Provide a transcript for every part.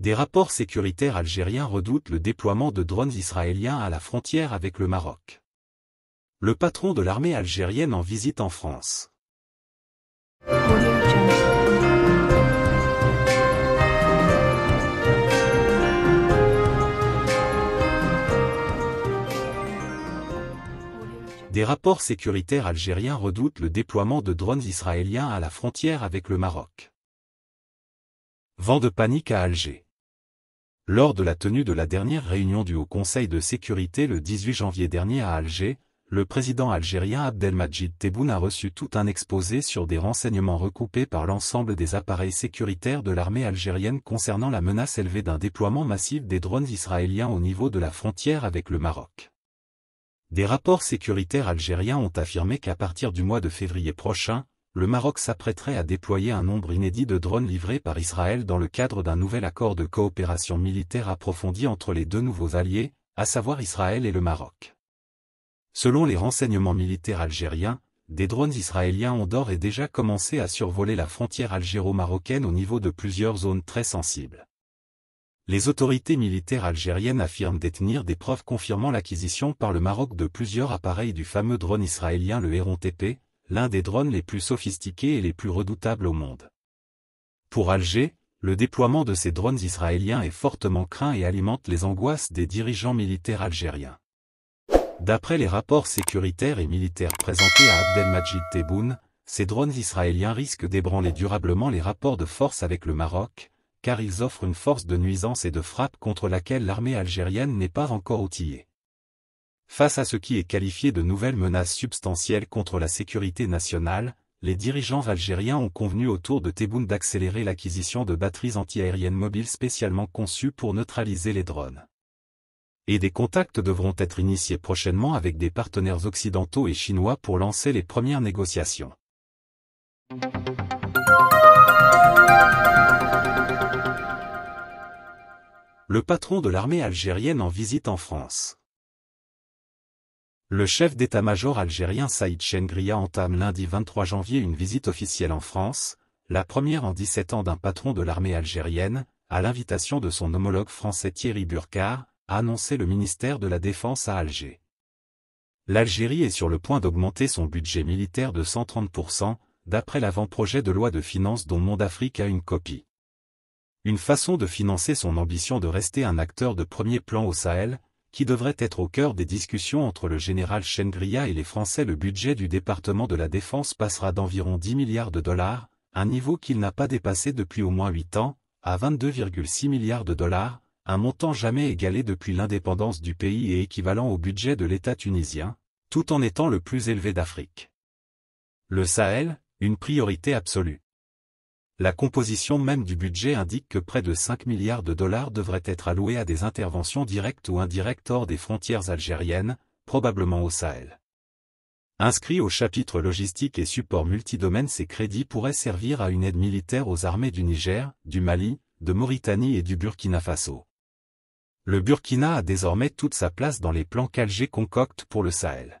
Des rapports sécuritaires algériens redoutent le déploiement de drones israéliens à la frontière avec le Maroc. Le patron de l'armée algérienne en visite en France. Des rapports sécuritaires algériens redoutent le déploiement de drones israéliens à la frontière avec le Maroc. Vent de panique à Alger. Lors de la tenue de la dernière réunion du Haut Conseil de sécurité le 18 janvier dernier à Alger, le président algérien Abdelmajid Tebboune a reçu tout un exposé sur des renseignements recoupés par l'ensemble des appareils sécuritaires de l'armée algérienne concernant la menace élevée d'un déploiement massif des drones israéliens au niveau de la frontière avec le Maroc. Des rapports sécuritaires algériens ont affirmé qu'à partir du mois de février prochain, le Maroc s'apprêterait à déployer un nombre inédit de drones livrés par Israël dans le cadre d'un nouvel accord de coopération militaire approfondi entre les deux nouveaux alliés, à savoir Israël et le Maroc. Selon les renseignements militaires algériens, des drones israéliens ont d'ores et déjà commencé à survoler la frontière algéro-marocaine au niveau de plusieurs zones très sensibles. Les autorités militaires algériennes affirment détenir des preuves confirmant l'acquisition par le Maroc de plusieurs appareils du fameux drone israélien le Héron TP, l'un des drones les plus sophistiqués et les plus redoutables au monde. Pour Alger, le déploiement de ces drones israéliens est fortement craint et alimente les angoisses des dirigeants militaires algériens. D'après les rapports sécuritaires et militaires présentés à Abdelmajid Tebboune, ces drones israéliens risquent d'ébranler durablement les rapports de force avec le Maroc, car ils offrent une force de nuisance et de frappe contre laquelle l'armée algérienne n'est pas encore outillée. Face à ce qui est qualifié de nouvelles menaces substantielles contre la sécurité nationale, les dirigeants algériens ont convenu autour de Tebboune d'accélérer l'acquisition de batteries antiaériennes mobiles spécialement conçues pour neutraliser les drones. Et des contacts devront être initiés prochainement avec des partenaires occidentaux et chinois pour lancer les premières négociations. Le patron de l'armée algérienne en visite en France. Le chef d'état-major algérien Saïd Chengria entame lundi 23 janvier une visite officielle en France, la première en 17 ans d'un patron de l'armée algérienne, à l'invitation de son homologue français Thierry Burkhardt, a annoncé le ministère de la Défense à Alger. L'Algérie est sur le point d'augmenter son budget militaire de 130%, d'après l'avant-projet de loi de finances dont Monde Afrique a une copie. Une façon de financer son ambition de rester un acteur de premier plan au Sahel, qui devrait être au cœur des discussions entre le général Chengria et les Français. Le budget du département de la Défense passera d'environ 10 milliards de dollars, un niveau qu'il n'a pas dépassé depuis au moins 8 ans, à 22,6 milliards de dollars, un montant jamais égalé depuis l'indépendance du pays et équivalent au budget de l'État tunisien, tout en étant le plus élevé d'Afrique. Le Sahel, une priorité absolue. La composition même du budget indique que près de 5 milliards de dollars devraient être alloués à des interventions directes ou indirectes hors des frontières algériennes, probablement au Sahel. Inscrit au chapitre logistique et support multidomaine ces crédits pourraient servir à une aide militaire aux armées du Niger, du Mali, de Mauritanie et du Burkina Faso. Le Burkina a désormais toute sa place dans les plans qu'Alger concocte pour le Sahel.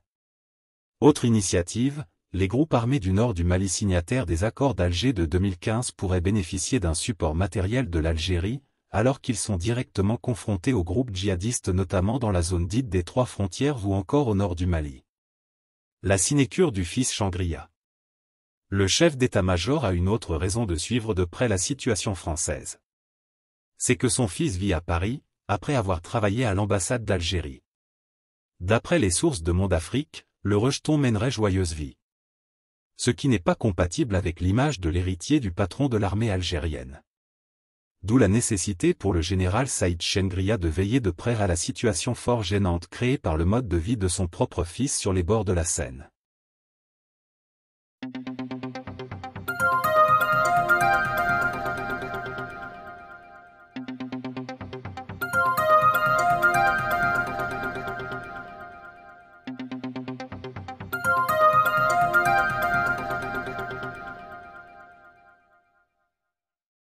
Autre initiative, les groupes armés du nord du Mali signataires des accords d'Alger de 2015 pourraient bénéficier d'un support matériel de l'Algérie, alors qu'ils sont directement confrontés aux groupes djihadistes notamment dans la zone dite des trois frontières ou encore au nord du Mali. La sinécure du fils Changria. Le chef d'état-major a une autre raison de suivre de près la situation française. C'est que son fils vit à Paris, après avoir travaillé à l'ambassade d'Algérie. D'après les sources de Monde Afrique, le rejeton mènerait joyeuse vie ce qui n'est pas compatible avec l'image de l'héritier du patron de l'armée algérienne. D'où la nécessité pour le général Saïd Chengria de veiller de près à la situation fort gênante créée par le mode de vie de son propre fils sur les bords de la Seine.